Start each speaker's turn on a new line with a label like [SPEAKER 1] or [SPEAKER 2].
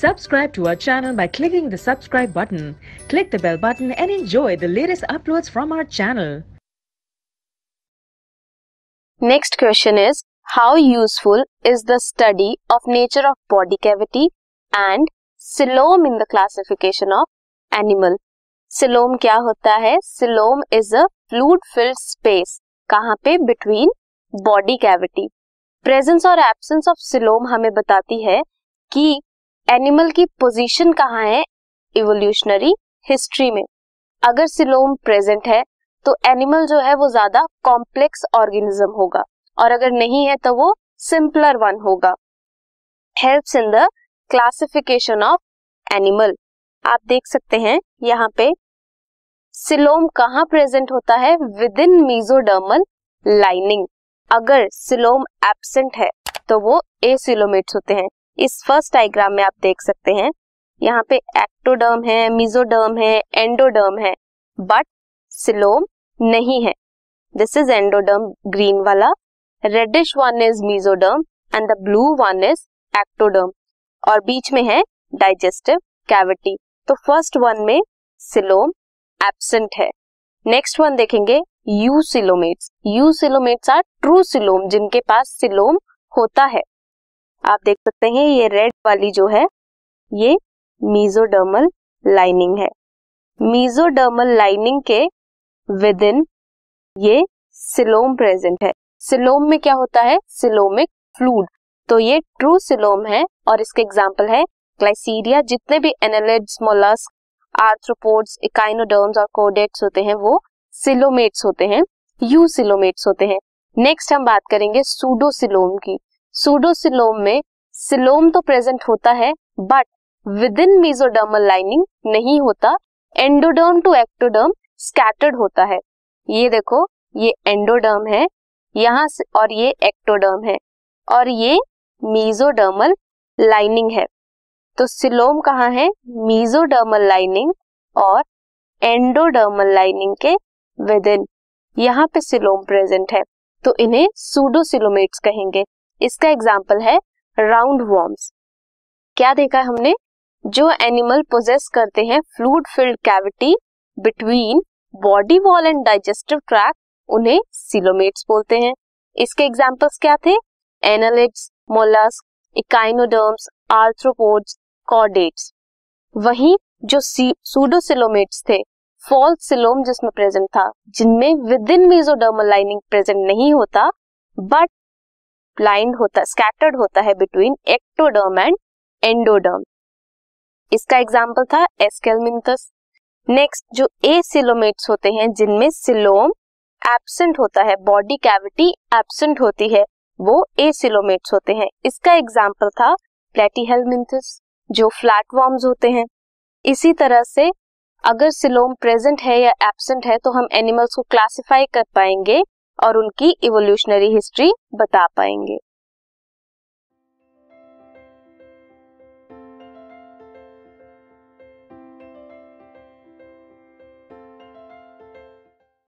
[SPEAKER 1] Subscribe to our channel by clicking the subscribe button. Click the bell button and enjoy the latest uploads from our channel.
[SPEAKER 2] Next question is How useful is the study of nature of body cavity and coelom in the classification of animal? Coelom क्या होता है? Coelom is a fluid filled space. कहाँ पे? Between body cavity. Presence और absence of coelom हमें बताती है कि एनिमल की पोजीशन कहाँ है इवोल्यूशनरी हिस्ट्री में? अगर सिलोम प्रेजेंट है तो एनिमल जो है वो ज़्यादा कॉम्प्लेक्स ऑर्गेनिज्म होगा और अगर नहीं है तो वो सिंपलर वन होगा। Helps in the classification of animal आप देख सकते हैं, यहाँ पे सिलोम कहाँ प्रेजेंट होता है? विद इन मीजोडर्मल लाइनिंग अगर सिलोम एबसेंट है तो वो एसिलोमेट्स होते हैं। इस फ़र्स्ट डायग्राम में आप देख सकते हैं, यहाँ पे एक्टोडर्म है मिजोडर्म है एंडोडर्म है बट सिलोम नहीं है। दिस इज़ एंडोडर्म ग्रीन वाला reddish one is mesoderm and the blue one is ectoderm और बीच में है डाइजेस्टिव कैविटी तो फ़र्स्ट वन में सिलोम एबसेंट है। नेक्स्ट वन देखेंगे eucoelomates eucoelomates are true coelom जिनके पास सिलोम होता है। आप देख सकते हैं, ये रेड वाली जो है, ये मीजोडर्मल लाइनिंग है। मीजोडर्मल लाइनिंग के विद इन ये सिलोम प्रेजेंट है। सिलोम में क्या होता है? सिलोमिक फ्लूड तो ये ट्रू सिलोम है और इसके एग्ज़ाम्पल है ग्लाइसीरिया जितने भी एनालिड्स मोलस्क आर्थ्रोपोड्स इकाइनोडर्म्स और कोडेट्स होते हैं, वो सिलोमेट्स होते हैं यू सिलोमेट्स होते हैं। नेक्स्ट हम बात करेंगे सूडोसिलोम की। सूडोसिलोम में सिलोम तो प्रेजेंट होता है but within mesodermal lining नहीं होता एंडोडर्म टू एक्टोडर्म स्कैटर्ड होता है। ये देखो, ये एंडोडर्म है, यहाँ से, और ये एक्टोडर्म है, और ये मीजोडर्मल लाइनिंग है। तो सिलोम कहाँ है? मीजोडर्मल लाइनिंग और एंडोडर्मल लाइनिंग के विद इन यहाँ पे सिलोम प्रेजेंट है। तो इन्हें सूडोसिलोमेट्स कहेंगे। इसका एग्ज़ाम्पल है राउंड वॉर्म्स क्या देखा हमने? जो एनिमल पोजेस करते हैं fluid filled cavity between body wall and digestive tract उन्हें सिलोमेट्स बोलते हैं। इसके एग्जाम्पल्स क्या थे? Annelids mollusc echinoderms arthropods chordates वहीं जो सूडोसिलोमेट्स थे फॉल्स सिलोम जिसमें प्रेजेंट था, जिनमें within mesodermal lining present नहीं होता बट ब्लाइंड होता स्कैटर्ड होता है बिटवीन एक्टोडर्म एंड एंडोडर्म इसका एग्ज़ाम्पल था एस्केलमिंथस नेक्स्ट जो ए सिलोमेट्स होते हैं, जिनमें सिलोम एबसेंट होता है बॉडी कैविटी एबसेंट होती है, वो ए सिलोमेट्स होते हैं। इसका एग्ज़ाम्पल था प्लेटीहेलमिंथस जो फ्लैट वॉर्म्स होते हैं। इसी तरह से, अगर सिलोम प्रेजेंट है या एबसेंट है तो हम एनिमल्स को क्लासिफाई कर पाएँगे और उनकी इवोल्यूशनरी हिस्ट्री बता पाएँगे।